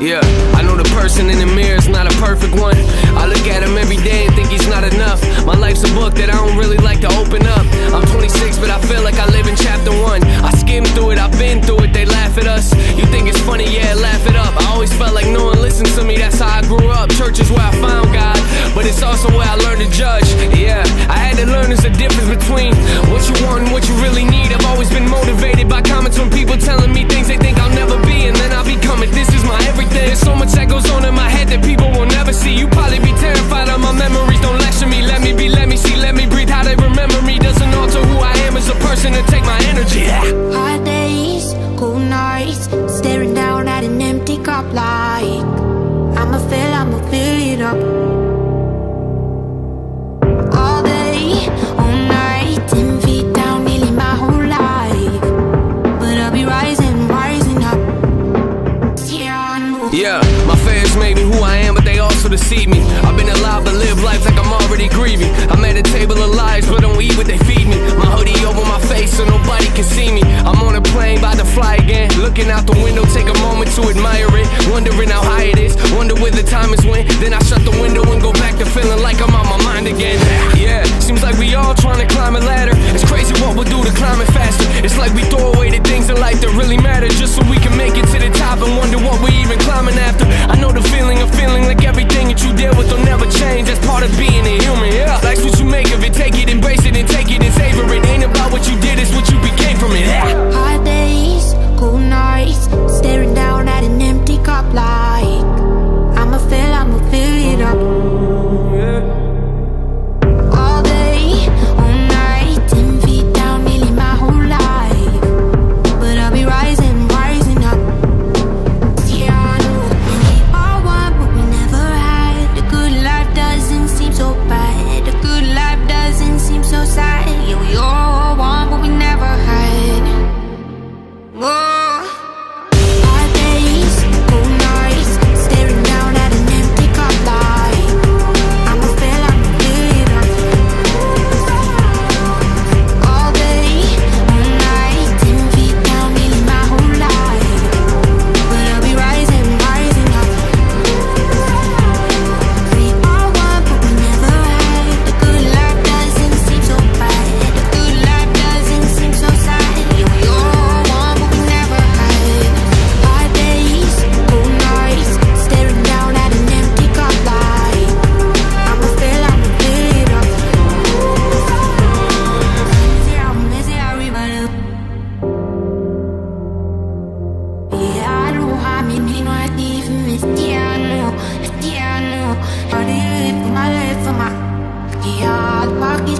Yeah, I know the person in the mirror is not a perfect one. I look at him every day and think he's not enough. My life's a book that I don't really like to open up. I'm 26, but I feel like I been through it, they laugh at us. You think it's funny, yeah, laugh it up. I always felt like no one listened to me, that's how I grew up. Church is where I found God, but it's also where I learned to judge. Yeah, I had to learn there's a difference between what you want and what you really need. I've always been motivated by comments from people telling me things they think I'll never be, and then I become it. This is my everything. There's so much that goes on in my head that people will never see. You probably be terrified of my memories. Don't lecture me. Let me be, let me see, let me breathe. How they remember me doesn't alter who I am as a person and take my energy. Yeah. Also deceive me. I've been alive but live life like I'm already grieving. I'm at a table of lies, but don't eat what they feed me. My hoodie over my face so nobody can see me. I'm on a plane, about to fly again. Looking out the window, take a moment to admire it. Wondering how high it is, wonder where the time is when. Then I shut the window and go back to feeling like I'm on my mind again. Yeah, seems like we all trying to climb a ladder. It's crazy what we'll do to climb it faster. It's like we throw away the things in life that really matter just so we can make it to the top and wonder what we even climbing after. I know the feeling Honey, live for my life for my. Yeah, pocket.